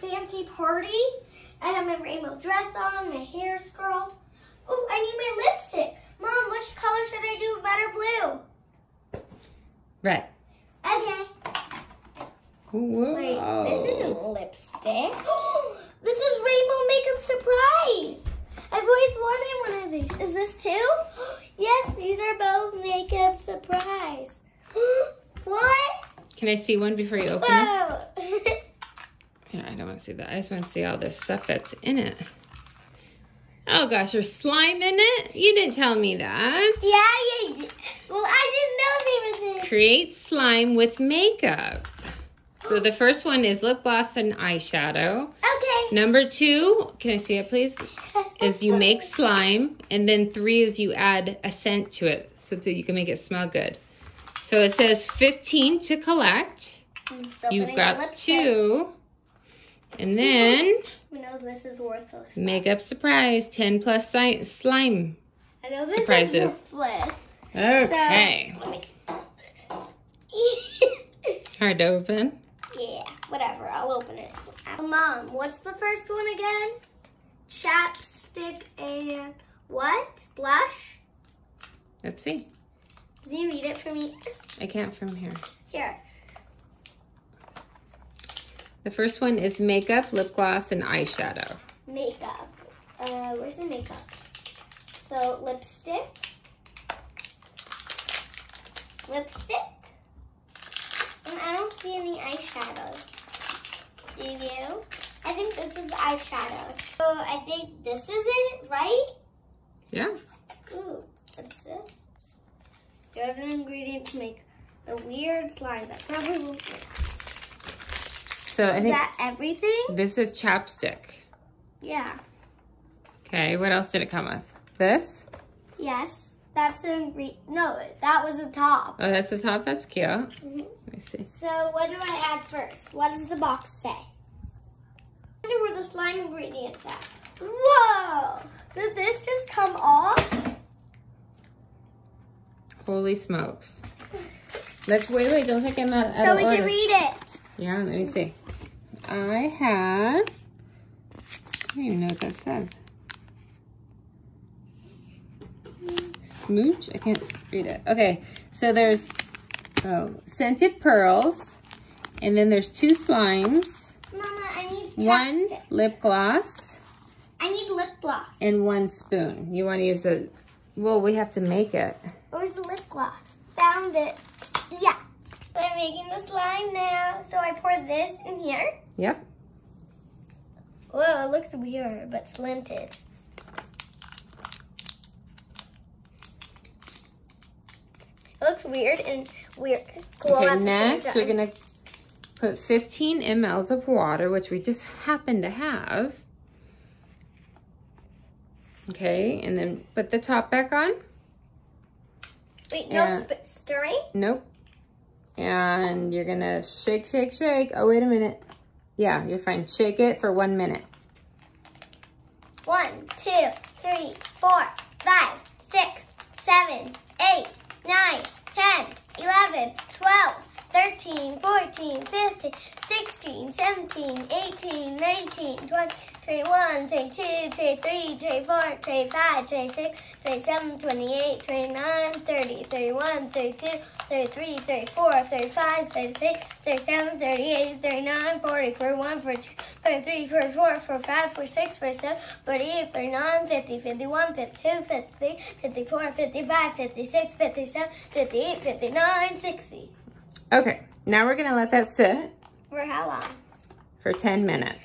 fancy party. and I have my rainbow dress on, my hair's curled. Oh, I need my lipstick. Mom, which color should I do, red or blue? Red. Okay. Whoa. Wait, this isn't lipstick. this is rainbow makeup surprise. I've always wanted one of these. Is this two? yes, these are both makeup surprise. what? Can I see one before you open it? Whoa. Yeah, I don't want to see that. I just want to see all this stuff that's in it. Oh gosh, there's slime in it? You didn't tell me that. yeah, you did. Well, I didn't know they were there. Create slime with makeup. So the first one is lip gloss and eyeshadow. Okay. Number two, can I see it please? Is you make slime. And then three is you add a scent to it so that you can make it smell good. So it says 15 to collect. You've got two. And then Who knows this is worthless? makeup surprise, 10 plus si- slime. I know this surprises. is worthless. Okay. So, me. Hard to open. yeah, whatever. I'll open it. Mom, what's the first one again? Chapstick and what? Blush? Let's see. Can you read it for me? I can't from here. Here. The first one is makeup, lip gloss, and eyeshadow. Makeup. Uh, where's the makeup? So lipstick. Lipstick. And I don't see any eyeshadows. Do you? I think this is eyeshadow. So I think this is it, right? Yeah. Ooh, what's this? There's an ingredient to make a weird slime that probably won't work. So I Is think that everything? this is chapstick. Yeah. Okay, what else did it come with? This? Yes, that's the ingredient. No, that was the top. Oh, that's the top. That's cute. Let Mhm. me see. So what do I add first? What does the box say? I wonder where the slime ingredients at. Whoa! Did this just come off? Holy smokes. Let's wait, wait, don't take them out, out So of we order. can read it. Yeah, let me see. I have. I don't even know what that says. Smooch? I can't read it. Okay, so there's oh, scented pearls, and then there's two slimes, Mama, I need one lip gloss, I need lip gloss. and one spoon. You want to use the. Well, we have to make it. Where's the lip gloss? Found it. Yeah. So I'm making the slime now. So I pour this in here. Yep. Whoa, it looks weird, but slanted. It looks weird and weird. Cool Okay, next we're gonna put 15 mLs of water, which we just happen to have. Okay, and then put the top back on. Wait, no stirring? Nope. And you're gonna shake, shake, shake. Oh, wait a minute. Yeah, you're fine. Shake it for one minute. One, two, three, four, five, six, seven, eight, nine, ten, eleven, twelve, thirteen, fourteen, fifteen, sixteen, seventeen, eighteen, nineteen, twenty, twenty-one, twenty-two, twenty-three, twenty-four, twenty-five, twenty-six, twenty-seven, twenty-eight, twenty-nine, thirty, thirty-one, thirty-two, thirty-three, thirty-four, thirty-five, thirty-six, thirty-seven, thirty-eight, thirty-nine, forty, forty-one, forty-two, forty-three, forty-four, forty-five, forty-six, forty-seven, forty-eight, forty-nine, fifty, fifty-one, fifty-two, fifty-three, fifty-four, fifty-five, fifty-six, fifty-seven, fifty-eight, fifty-nine, sixty. Okay, now we're gonna let that sit For how long? for 10 minutes.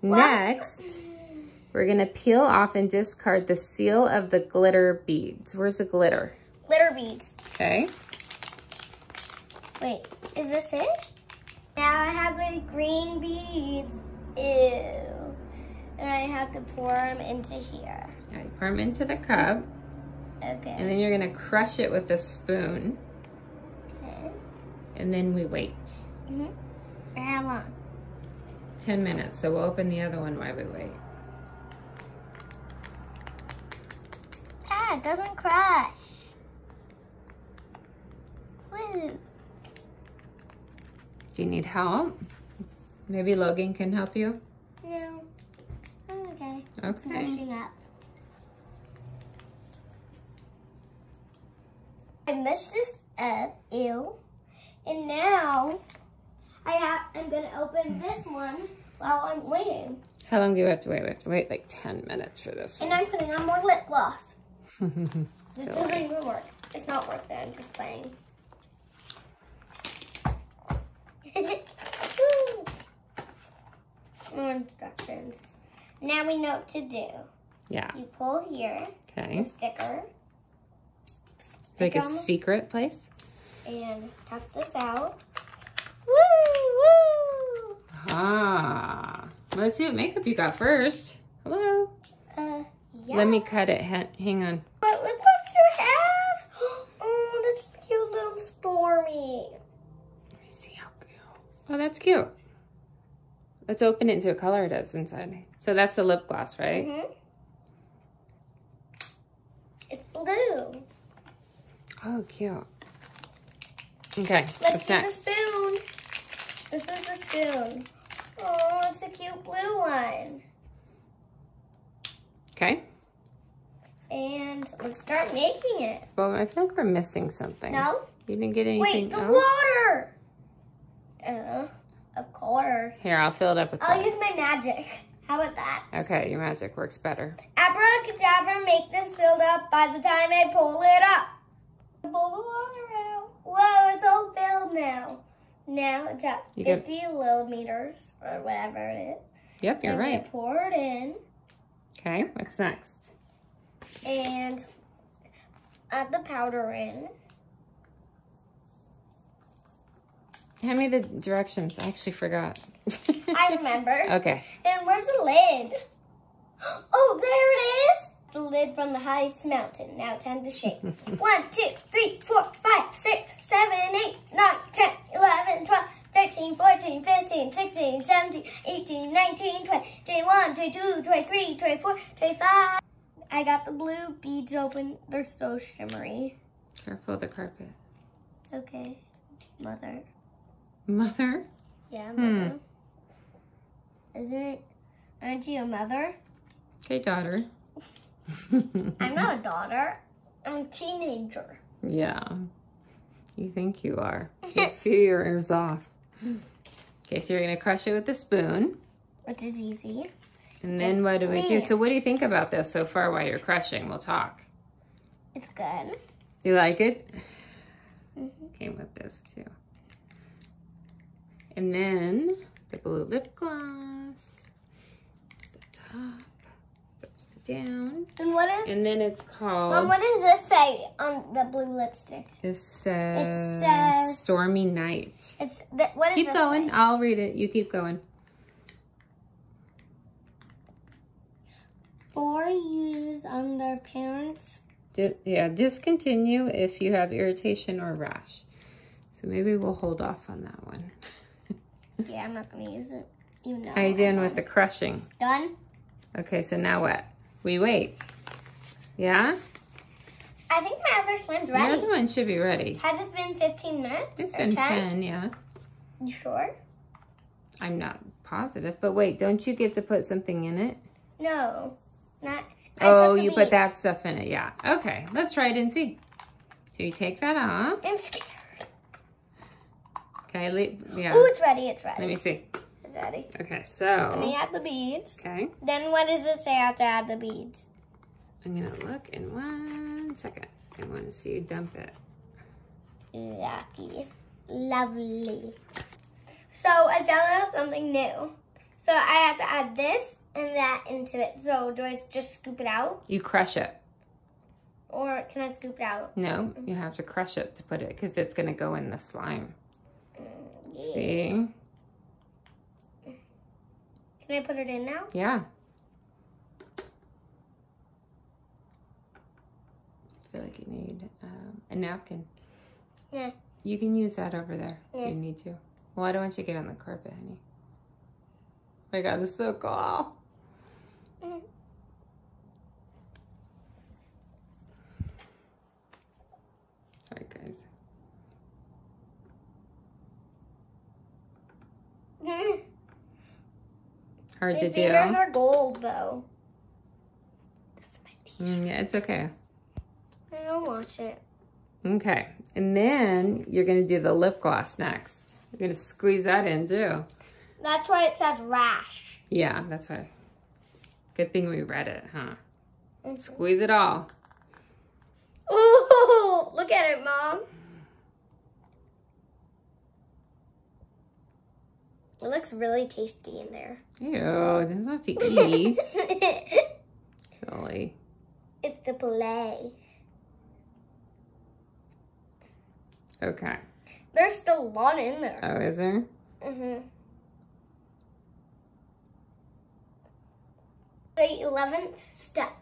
What? Next, we're gonna peel off and discard the seal of the glitter beads. Where's the glitter? Glitter beads. Okay. Wait, is this it? Now I have the green beads. Ew. And I have to pour them into here. All right, pour them into the cup, Okay. and then you're gonna crush it with a spoon. And then we wait. Mm-hmm. How long? 10 minutes, so we'll open the other one while we wait. Ah, it doesn't crush. Woo. Do you need help? Maybe Logan can help you? No. I'm okay. Okay. Smashing up. I messed this up. Ew. And now I have I'm gonna open this one while I'm waiting. How long do we have to wait? We have to wait like 10 minutes for this one. And. I'm putting on more lip gloss. This doesn't even work. It's not worth it. I'm just playing. More instructions. Now we know what to do. yeah. You pull here, the Okay. sticker, It's like a secret place. And tuck this out. Woo! Woo! Ah. Let's see what makeup you got first. Hello. Uh, yeah. Let me cut it. Ha- hang on. But look what you have! Oh, this cute little Stormy. Let me see how cute. Oh, that's cute. Let's open it and see what color it is inside. So that's the lip gloss, right? Mm-hmm. It's blue. Oh, cute. Okay, Let's what's see the spoon. This is the spoon. Oh, it's a cute blue one. Okay. And let's start making it. Well, I feel like we're missing something. No? You didn't get anything Wait, the else? water! Uh, of course. Here, I'll fill it up with I'll that. use my magic. How about that? Okay, your magic works better. Abracadabra, make this filled up by the time I pull it up. Pull the water. Whoa, it's all filled now. Now it's at You get- 50 millimeters or whatever it is. Yep, you're I'm right. Pour it in Okay, what's next? and add the powder in. Hand me the directions. I actually forgot. I remember. okay. And where's the lid? Oh, there it is. The lid from the highest mountain. Now time to shake. One, two, three, four, five, six, seven, eight, nine, ten, eleven, twelve, thirteen, fourteen, fifteen, sixteen, seventeen, eighteen, nineteen, twenty, twenty-one, twenty-two, twenty-three, twenty-four, twenty-five. I got the blue beads open. They're so shimmery. Careful of the carpet. Okay, mother. Mother? Yeah, Hmm. mother. Isn't it? Aren't you a mother? Okay, daughter. I'm not a daughter. I'm a teenager. Yeah. You think you are. You feel your ears off. Okay, so you're going to crush it with a spoon. Which is easy. And then Just what do we do? So what do you think about this so far while you're crushing? We'll talk. It's good. You like it? Mhm. Came with this too. And then the blue lip gloss. The top. It's upside down. And what is? And then it's Mom, called, what does this say on the blue lipstick? it says, It says- Stormy Night. It's the, what Keep this going. say? I'll read it. You keep going. For use on their parents. Di- yeah, discontinue if you have irritation or rash. So maybe we'll hold off on that one. Yeah, I'm not gonna use it. Even though How you I doing with the crushing? Done. Okay, so now what? We wait. Yeah? I think my other slime's The other one should be ready. Has it been 15 minutes? It's been 10? 10, yeah. You sure? I'm not positive. But wait, don't you get to put something in it? No. Not. I Oh, the you put that stuff in it, yeah. Okay, let's try it and see. So you take that off. I'm scared. Okay, le- yeah. Oh, it's ready. It's ready. Let me see. Ready. Okay, Let me so, add the beads. okay. Then what does it say after add the beads? I'm gonna look in one second. I want to see you dump it. Lucky. Lovely. So I found out something new. So I have to add this and that into it. So do I just scoop it out? You crush it. Or can I scoop it out? No, you have to crush it to put it because it's gonna go in the slime. Mm, yeah. See? Can I put it in now? Yeah. I feel like you need um, a napkin. Yeah. You can use that over there Yeah. if you need to. Well, I don't want you to get on the carpet, honey. Oh my God, it's so cool. Mm. Hard My to do. fingers are gold though. This is my t-shirt. Mm, yeah, it's okay. I don't watch it. Okay, and then you're gonna do the lip gloss next. You're gonna squeeze that in too. That's why it says rash. Yeah, that's why. Good thing we read it, huh? Mhm. Squeeze it all. Ooh, look at it, Mom. It looks really tasty in there. Ew, that's not to eat. Silly. it's the play. Okay. There's still a lot in there. Oh, is there? Mm-hmm. The 11th step.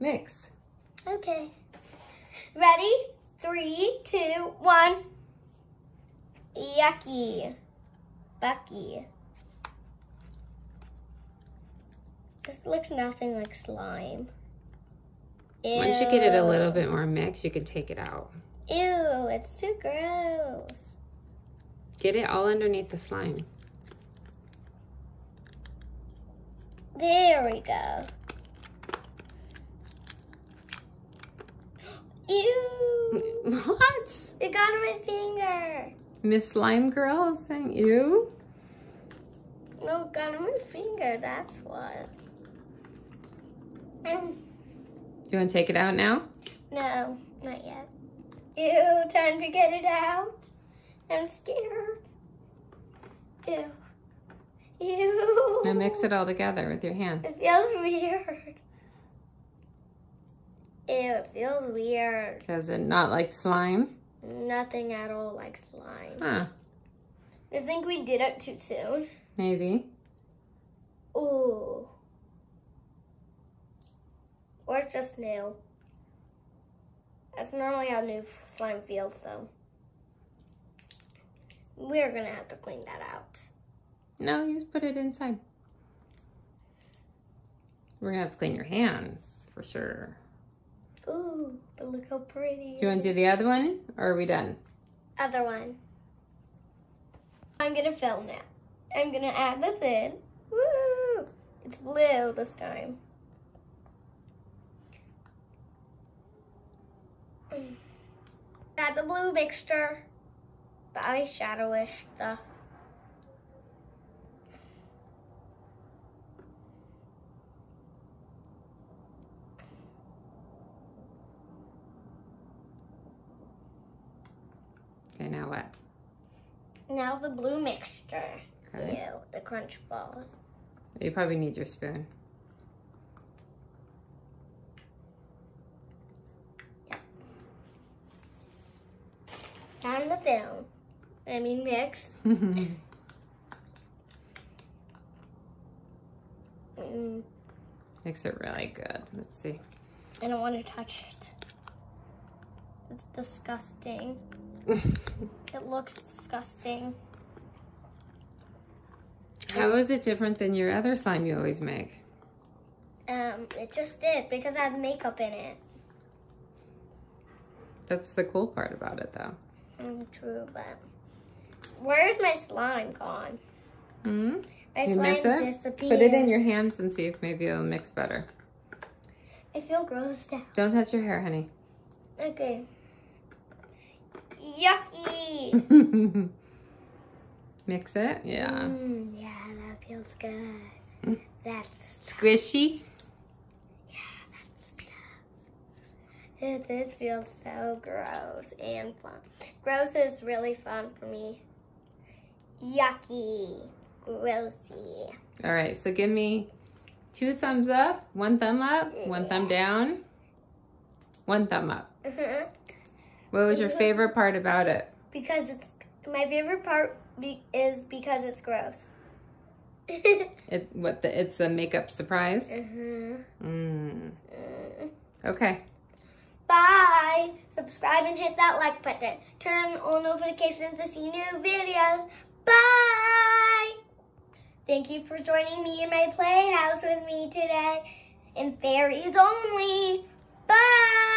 Mix. Okay. Ready? Three, two, one. Yucky. Bucky. This looks nothing like slime. Once you get it a little bit more mixed, you can take it out. Ew, it's too gross. Get it all underneath the slime. There we go. Ew, what? it got on my finger. Miss Slime Girl saying ew? No, got on my finger, that's what. Mm, Do you want to take it out now? No, not yet. Ew, time to get it out. I'm scared. Ew. Ew. Now mix it all together with your hands. It feels weird. Ew, it feels weird. Does it not like slime? Nothing at all like slime. Huh, I think we did it too soon. maybe. Ooh. Or it's just new. That's normally how new slime feels, though. We're gonna have to clean that out. No, you just put it inside. We're gonna have to clean your hands for sure. Ooh, but look how pretty. Do you want to do the other one or are we done? Other one. I'm gonna fill now. I'm gonna add this in. Woo! It's blue this time. Add the blue mixture. The eyeshadowish stuff. Okay, now what? Now the blue mixture. Okay. Ew, the crunch balls. You probably need your spoon. Time to fill. I mean mix. Mm, Makes it really good. Let's see. I don't want to touch it. It's disgusting. It looks disgusting. How is it different than your other slime you always make? Um, it just did because I have makeup in it. That's the cool part about it, though. Mm, true, but where's my slime gone? Hmm? My You slime miss it? disappeared. Put it in your hands and see if maybe it'll mix better. I feel grossed out. Don't touch your hair, honey. Okay. Yucky. mix it? Yeah. Mm, yeah, that feels good. Mm. That's Squishy? yeah, that's stuff. It, this feels so gross and fun. Gross is really fun for me. Yucky. Grossy. All right, so give me two thumbs up, one thumb up, one thumb down, one thumb up. Uh-huh. What was your favorite part about it? Because it's my favorite part be, is because it's gross. It what the it's a makeup surprise. uh-huh. Mm. Mm. Okay. Bye. Subscribe and hit that like button. Turn on notifications to see new videos. Bye. Thank you for joining me in my playhouse with me today. And fairies only. Bye.